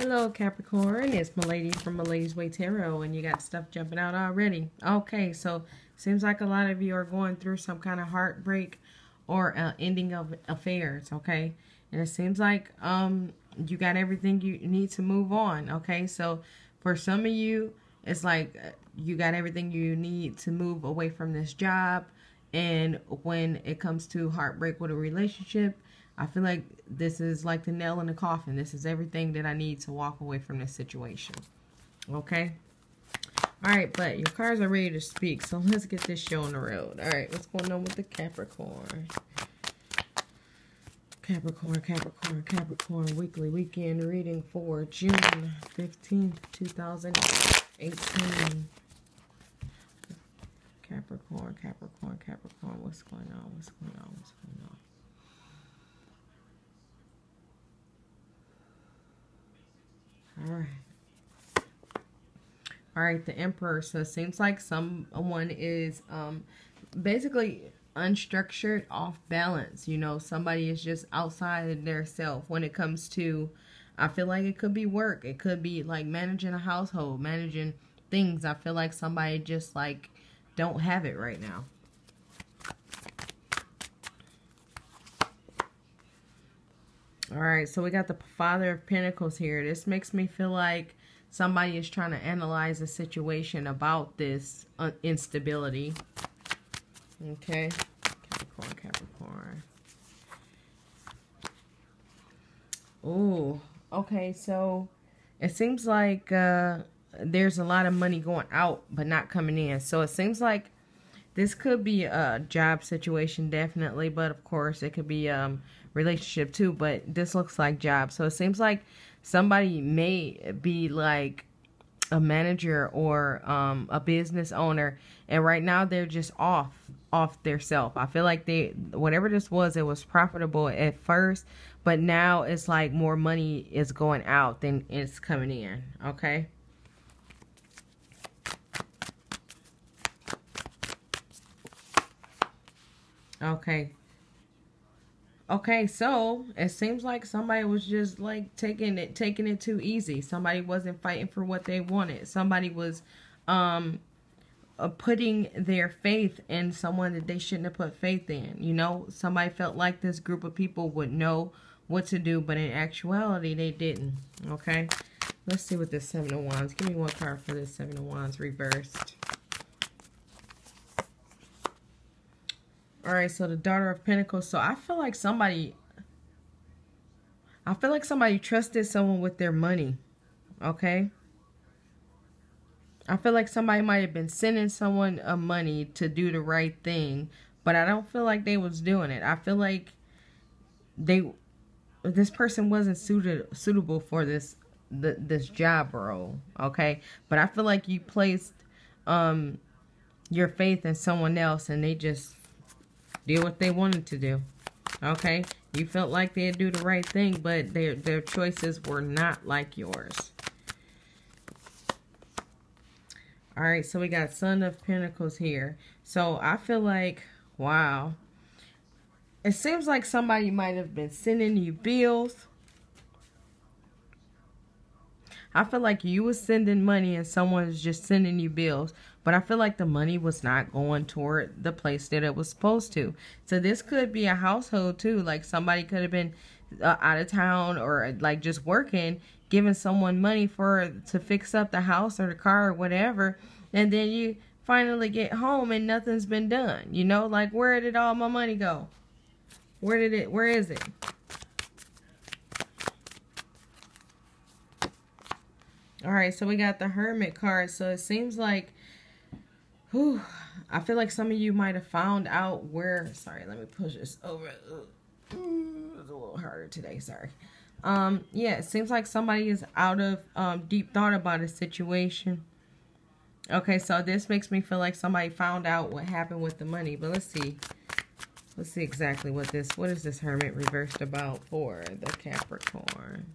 Hello, Capricorn. It's Malady from Malady's Way Tarot, and you got stuff jumping out already. Okay, so seems like a lot of you are going through some kind of heartbreak or uh, ending of affairs, okay? And it seems like um you got everything you need to move on, okay? So for some of you, it's like uh, you got everything you need to move away from this job. And when it comes to heartbreak with a relationship, I feel like this is like the nail in the coffin. This is everything that I need to walk away from this situation. Okay? All right, but your cards are ready to speak, so let's get this show on the road. All right, what's going on with the Capricorn? Capricorn, Capricorn, Capricorn weekly weekend reading for June 15th, 2018. Capricorn, Capricorn, Capricorn, what's going on? What's going on? What's going on? All right. All right, the Emperor. So it seems like someone is um, basically unstructured, off balance. You know, somebody is just outside of their self when it comes to, I feel like it could be work. It could be like managing a household, managing things. I feel like somebody just like don't have it right now. All right, so we got the Father of Pentacles here. This makes me feel like somebody is trying to analyze a situation about this uh, instability. Okay, Capricorn, Capricorn. Oh, okay, so it seems like uh, there's a lot of money going out but not coming in. So it seems like this could be a job situation, definitely, but of course it could be um relationship too, but this looks like job. So it seems like somebody may be like a manager or um, a business owner and right now they're just off off their self i feel like they whatever this was it was profitable at first but now it's like more money is going out than it's coming in okay okay Okay, so it seems like somebody was just like taking it taking it too easy. Somebody wasn't fighting for what they wanted. Somebody was um uh, putting their faith in someone that they shouldn't have put faith in. You know, somebody felt like this group of people would know what to do, but in actuality they didn't. Okay? Let's see what this 7 of wands. Give me one card for this 7 of wands reversed. All right, so the daughter of Pentacles. So I feel like somebody, I feel like somebody trusted someone with their money. Okay. I feel like somebody might have been sending someone a money to do the right thing, but I don't feel like they was doing it. I feel like they, this person wasn't suited suitable for this the, this job role. Okay, but I feel like you placed um your faith in someone else, and they just did what they wanted to do. Okay? You felt like they'd do the right thing, but their their choices were not like yours. All right, so we got Son of Pentacles here. So I feel like, wow. It seems like somebody might have been sending you bills. I feel like you was sending money and someone is just sending you bills. But I feel like the money was not going toward the place that it was supposed to. So this could be a household too. Like somebody could have been uh, out of town or like just working, giving someone money for to fix up the house or the car or whatever. And then you finally get home and nothing's been done. You know, like where did all my money go? Where did it, where is it? All right, so we got the Hermit card. So it seems like Whew, I feel like some of you might have found out where, sorry, let me push this over. It's a little harder today, sorry. Um, yeah, it seems like somebody is out of um, deep thought about a situation. Okay, so this makes me feel like somebody found out what happened with the money. But let's see. Let's see exactly what this, what is this Hermit reversed about for the Capricorn?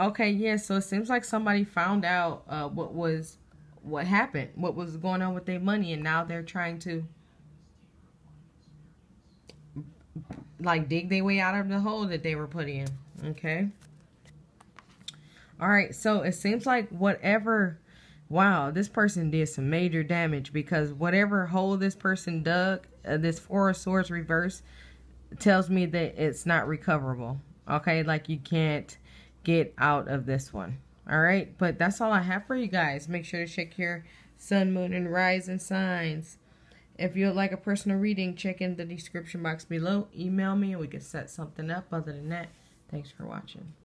Okay, yeah, so it seems like somebody found out uh, what was what happened, what was going on with their money, and now they're trying to like dig their way out of the hole that they were put in. Okay. All right, so it seems like whatever, wow, this person did some major damage because whatever hole this person dug, uh, this Four of Swords reverse, tells me that it's not recoverable. Okay, like you can't get out of this one. All right, but that's all I have for you guys. Make sure to check your sun, moon, and rising signs. If you'd like a personal reading, check in the description box below. Email me and we can set something up. Other than that, thanks for watching.